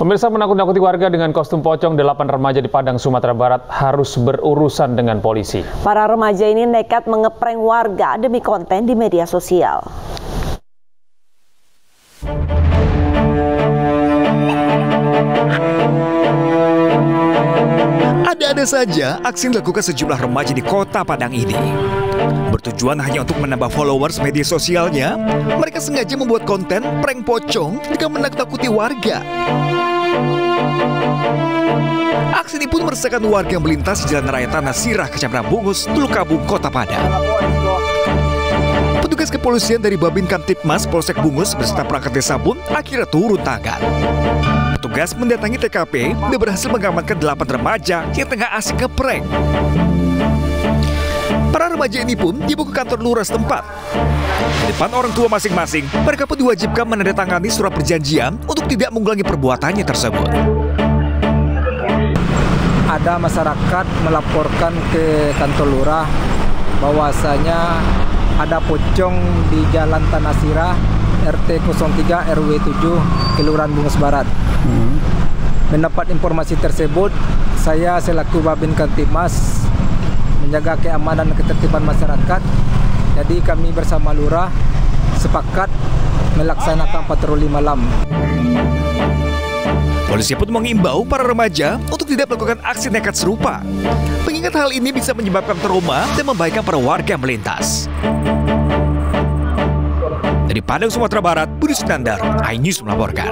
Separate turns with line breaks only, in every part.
Pemirsa menakut-nakuti warga dengan kostum pocong, delapan remaja di Padang, Sumatera Barat harus berurusan dengan polisi.
Para remaja ini nekat mengeprank warga demi konten di media sosial.
Ada-ada saja aksi yang dilakukan sejumlah remaja di kota Padang ini. Bertujuan hanya untuk menambah followers media sosialnya, mereka sengaja membuat konten prank pocong dengan menakut-nakuti warga. Aksi ini pun meresahkan warga yang melintas di Jalan Raya Tanah Sirah, Kecamatan Bungus, Tulukabung, Kota Padang. Petugas kepolisian dari Babin Kamtipmas Polsek Bungus beserta perangkat desa pun akhirnya turun tangan. Petugas mendatangi TKP dan berhasil mengamankan delapan remaja yang tengah asik ngeprank. Para remaja ini pun dibawa ke kantor lurah setempat. Di depan orang tua masing-masing, mereka pun diwajibkan menandatangani surat perjanjian untuk tidak mengulangi perbuatannya tersebut.
Ada masyarakat melaporkan ke kantor lurah bahwasanya ada pocong di Jalan Tanah Sirah RT 03 RW 7 Kelurahan Bungus Barat. Hmm. Mendapat informasi tersebut, saya selaku Babin Kantipmas menjaga keamanan dan ketertiban masyarakat. Jadi kami bersama lurah sepakat melaksanakan patroli malam.
Polisi pun mengimbau para remaja untuk tidak melakukan aksi nekat serupa. Mengingat hal ini bisa menyebabkan trauma dan membahayakan para warga yang melintas. Dari Padang, Sumatera Barat, Budi Sukandar, iNews melaporkan.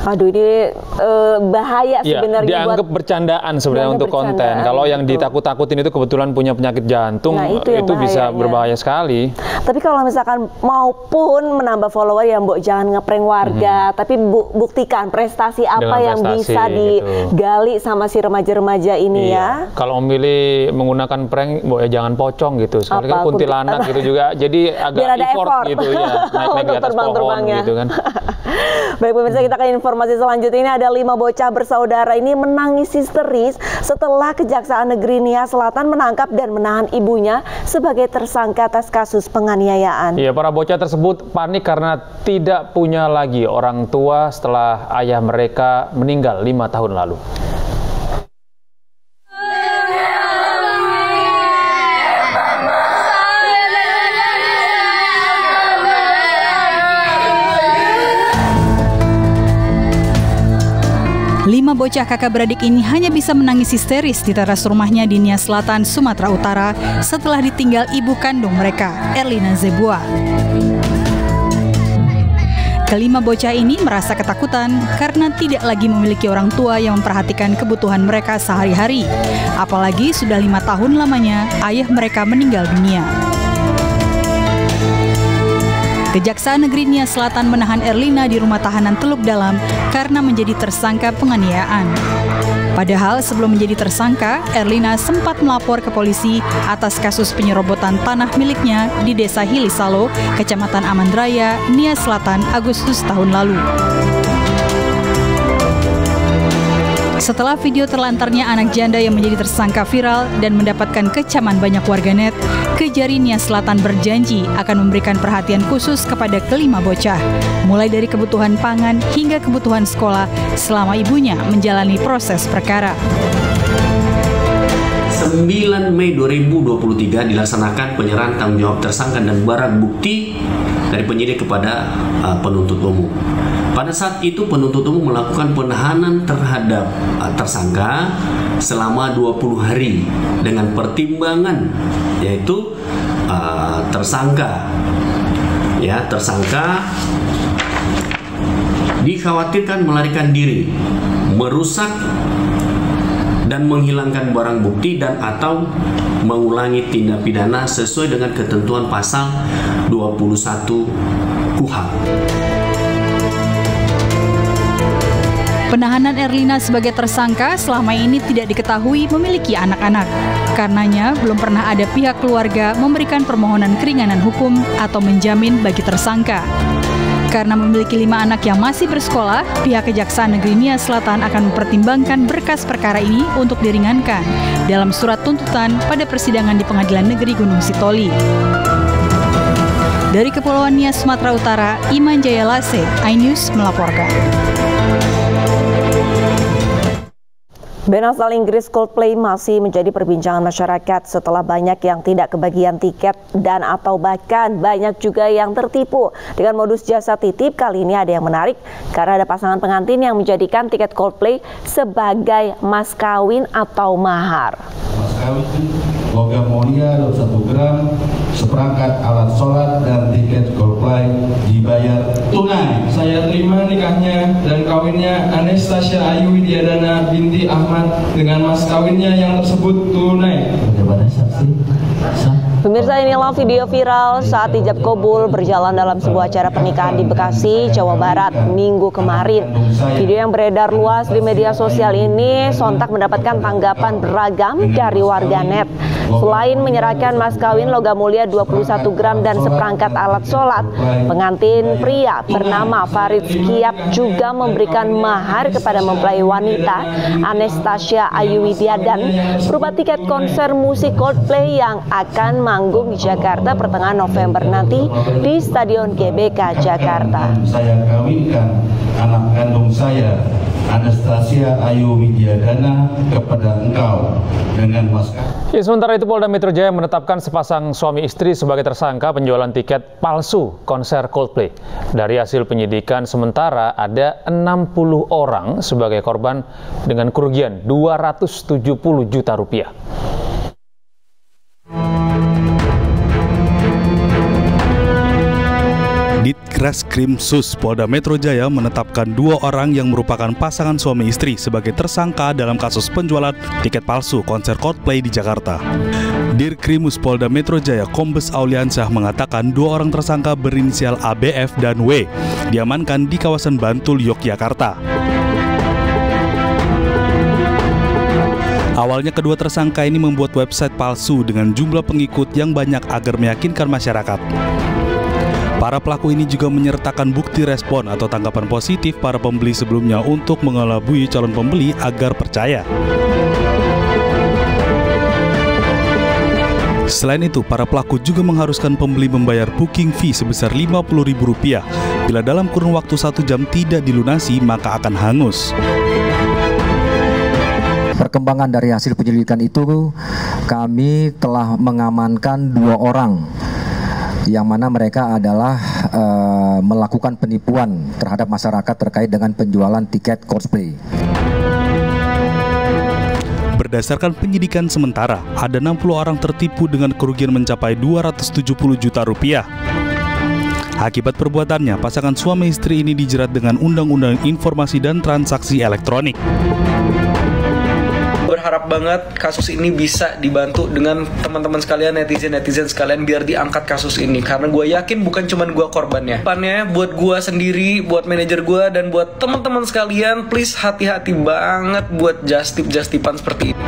Aduh ini uh, bahaya
ya,
sebenarnya
dianggap buat bercandaan sebenarnya untuk konten. Kalau yang ditakut-takutin itu kebetulan punya penyakit jantung, nah, itu, itu bisa berbahaya sekali.
Tapi kalau misalkan maupun menambah follower ya Mbok jangan ngeprank warga, hmm. tapi bu buktikan prestasi apa Dengan yang prestasi, bisa gitu. digali gitu. sama si remaja-remaja ini iya. ya.
Kalau memilih menggunakan prank, Mbok ya jangan pocong gitu. Sekali kan kuntilanak gitu juga jadi agak
Biar ada
effort, effort gitu ya. Naik-naik di atas pohon gitu kan.
Baik pemirsa kita ke informasi selanjutnya ini ada lima bocah bersaudara ini menangis histeris setelah Kejaksaan Negeri Nia Selatan menangkap dan menahan ibunya sebagai tersangka atas kasus penganiayaan.
Iya, para bocah tersebut panik karena tidak punya lagi orang tua setelah ayah mereka meninggal lima tahun lalu.
Bocah kakak beradik ini hanya bisa menangis histeris di teras rumahnya di Nia Selatan, Sumatera Utara setelah ditinggal ibu kandung mereka, Erlina Zebua. Kelima bocah ini merasa ketakutan karena tidak lagi memiliki orang tua yang memperhatikan kebutuhan mereka sehari-hari. Apalagi sudah lima tahun lamanya ayah mereka meninggal dunia. Kejaksaan Negeri Nia Selatan menahan Erlina di rumah tahanan Teluk Dalam karena menjadi tersangka penganiayaan. Padahal sebelum menjadi tersangka, Erlina sempat melapor ke polisi atas kasus penyerobotan tanah miliknya di Desa Hilisalo, Kecamatan Amandraya, Nia Selatan, Agustus tahun lalu. Setelah video terlantarnya anak janda yang menjadi tersangka viral dan mendapatkan kecaman banyak warganet, Kejari Nia Selatan berjanji akan memberikan perhatian khusus kepada kelima bocah, mulai dari kebutuhan pangan hingga kebutuhan sekolah selama ibunya menjalani proses perkara.
9 Mei 2023 dilaksanakan penyerahan tanggung jawab tersangka dan barang bukti dari penyidik kepada uh, penuntut umum. Pada saat itu penuntut umum melakukan penahanan terhadap uh, tersangka selama 20 hari dengan pertimbangan yaitu uh, tersangka ya tersangka dikhawatirkan melarikan diri, merusak dan menghilangkan barang bukti dan atau mengulangi tindak pidana sesuai dengan ketentuan pasal 21 KUHP.
Penahanan Erlina sebagai tersangka selama ini tidak diketahui memiliki anak-anak. Karenanya, belum pernah ada pihak keluarga memberikan permohonan keringanan hukum atau menjamin bagi tersangka. Karena memiliki lima anak yang masih bersekolah, pihak Kejaksaan Negeri Nia Selatan akan mempertimbangkan berkas perkara ini untuk diringankan dalam surat tuntutan pada persidangan di Pengadilan Negeri Gunung Sitoli. Dari Kepulauan Nias, Sumatera Utara, Iman Jaya Lase, iNews melaporkan.
Band asal Inggris Coldplay masih menjadi perbincangan masyarakat setelah banyak yang tidak kebagian tiket dan atau bahkan banyak juga yang tertipu. Dengan modus jasa titip kali ini ada yang menarik karena ada pasangan pengantin yang menjadikan tiket Coldplay sebagai mas kawin atau mahar.
Mas kawin logam mulia 21 gram, seperangkat alat sholat dan tiket Coldplay dibayar tunai.
Saya terima nikahnya dan kawinnya Anastasia Ayu Widyadana binti Ahmad dengan mas kawinnya yang tersebut tunai.
Bagaimana saksi? Sah.
Pemirsa inilah video viral saat ijab kabul berjalan dalam sebuah acara pernikahan di Bekasi, Jawa Barat, minggu kemarin. Video yang beredar luas di media sosial ini sontak mendapatkan tanggapan beragam dari warganet. Selain menyerahkan mas kawin logam mulia 21 gram dan seperangkat alat sholat, pengantin pria bernama Farid Skiap juga memberikan mahar kepada mempelai wanita Anastasia Ayu Widyadan berupa tiket konser musik Coldplay yang akan manggung di Jakarta pertengahan November nanti di Stadion GBK Jakarta.
Saya kawinkan anak kandung saya Anastasia Ayu Widyadana kepada engkau dengan mas.
Ya, sementara itu Polda Metro Jaya menetapkan sepasang suami istri sebagai tersangka penjualan tiket palsu konser Coldplay. Dari hasil penyidikan sementara ada 60 orang sebagai korban dengan kerugian 270 juta rupiah.
Ditreskrim Sus Polda Metro Jaya menetapkan dua orang yang merupakan pasangan suami istri sebagai tersangka dalam kasus penjualan tiket palsu konser Coldplay di Jakarta. Dirkrimus Polda Metro Jaya Kombes Auliansyah mengatakan dua orang tersangka berinisial ABF dan W diamankan di kawasan Bantul, Yogyakarta. Awalnya kedua tersangka ini membuat website palsu dengan jumlah pengikut yang banyak agar meyakinkan masyarakat. Para pelaku ini juga menyertakan bukti respon atau tanggapan positif para pembeli sebelumnya untuk mengelabui calon pembeli agar percaya. Selain itu, para pelaku juga mengharuskan pembeli membayar booking fee sebesar Rp50.000. Bila dalam kurun waktu satu jam tidak dilunasi, maka akan hangus.
Perkembangan dari hasil penyelidikan itu, kami telah mengamankan dua orang yang mana mereka adalah uh, melakukan penipuan terhadap masyarakat terkait dengan penjualan tiket cosplay.
Berdasarkan penyidikan sementara, ada 60 orang tertipu dengan kerugian mencapai 270 juta rupiah. Akibat perbuatannya, pasangan suami istri ini dijerat dengan Undang-Undang Informasi dan Transaksi Elektronik
berharap banget kasus ini bisa dibantu dengan teman-teman sekalian netizen-netizen sekalian biar diangkat kasus ini karena gue yakin bukan cuma gue korbannya. Depannya buat gue sendiri, buat manajer gue dan buat teman-teman sekalian please hati-hati banget buat justip-justipan seperti ini.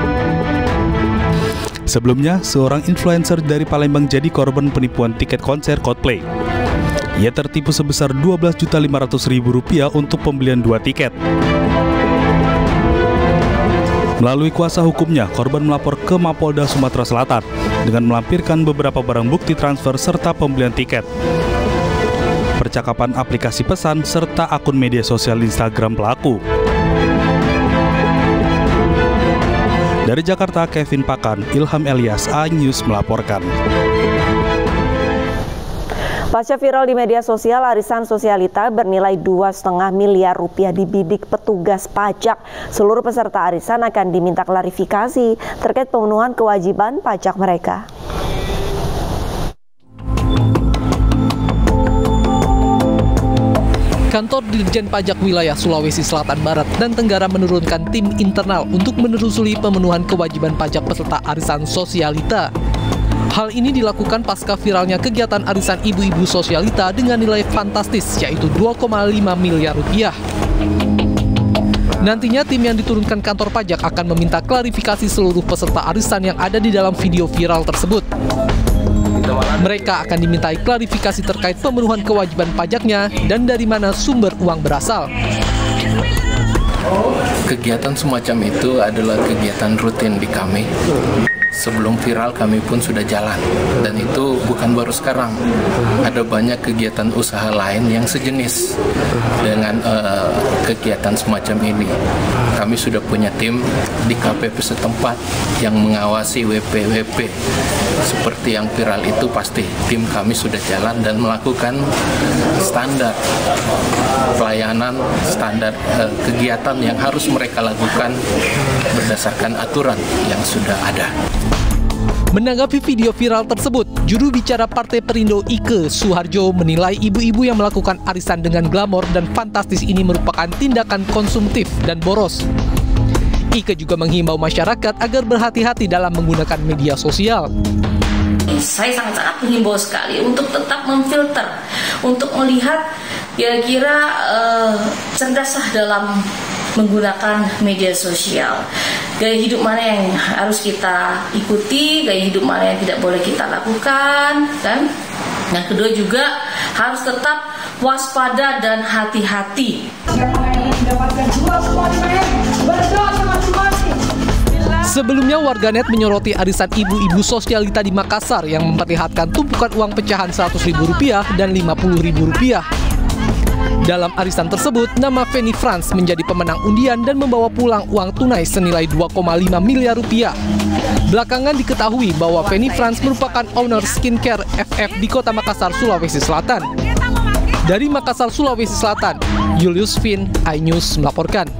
Sebelumnya, seorang influencer dari Palembang jadi korban penipuan tiket konser Coldplay. Ia tertipu sebesar Rp12.500.000 untuk pembelian dua tiket. Melalui kuasa hukumnya, korban melapor ke Mapolda Sumatera Selatan dengan melampirkan beberapa barang bukti transfer serta pembelian tiket. Percakapan aplikasi pesan serta akun media sosial Instagram pelaku. Dari Jakarta, Kevin Pakan, Ilham Elias, iNews melaporkan.
Pasca viral di media sosial, arisan sosialita bernilai 2,5 miliar rupiah dibidik petugas pajak. Seluruh peserta arisan akan diminta klarifikasi terkait pemenuhan kewajiban pajak mereka.
Kantor Dirjen Pajak Wilayah Sulawesi Selatan Barat dan Tenggara menurunkan tim internal untuk menelusuri pemenuhan kewajiban pajak peserta arisan sosialita. Hal ini dilakukan pasca viralnya kegiatan arisan ibu-ibu sosialita dengan nilai fantastis yaitu 2,5 miliar rupiah. Nantinya tim yang diturunkan kantor pajak akan meminta klarifikasi seluruh peserta arisan yang ada di dalam video viral tersebut. Mereka akan dimintai klarifikasi terkait pemenuhan kewajiban pajaknya dan dari mana sumber uang berasal.
Kegiatan semacam itu adalah kegiatan rutin di kami. sebelum viral kami pun sudah jalan. Dan itu bukan baru sekarang. Ada banyak kegiatan usaha lain yang sejenis dengan uh, kegiatan semacam ini. Kami sudah punya tim di KPP setempat yang mengawasi WP-WP seperti yang viral itu pasti tim kami sudah jalan dan melakukan standar pelayanan standar uh, kegiatan yang harus mereka lakukan berdasarkan aturan yang sudah ada.
Menanggapi video viral tersebut, juru bicara Partai Perindo Ike Suharjo menilai ibu-ibu yang melakukan arisan dengan glamor dan fantastis ini merupakan tindakan konsumtif dan boros. Ike juga menghimbau masyarakat agar berhati-hati dalam menggunakan media sosial.
Saya sangat-sangat menghimbau sekali untuk tetap memfilter, untuk melihat kira-kira uh, cerdaslah dalam menggunakan media sosial. Gaya hidup mana yang harus kita ikuti, gaya hidup mana yang tidak boleh kita lakukan, kan? Yang kedua juga harus tetap waspada dan hati-hati.
Sebelumnya warganet menyoroti arisan ibu-ibu sosialita di Makassar yang memperlihatkan tumpukan uang pecahan Rp100.000 dan Rp50.000. Dalam arisan tersebut, nama Feni Franz menjadi pemenang undian dan membawa pulang uang tunai senilai 2,5 miliar rupiah. Belakangan diketahui bahwa Feni Franz merupakan owner skincare FF di kota Makassar, Sulawesi Selatan. Dari Makassar, Sulawesi Selatan, Julius Fin, iNews melaporkan.